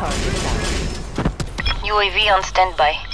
Target down. UAV on standby.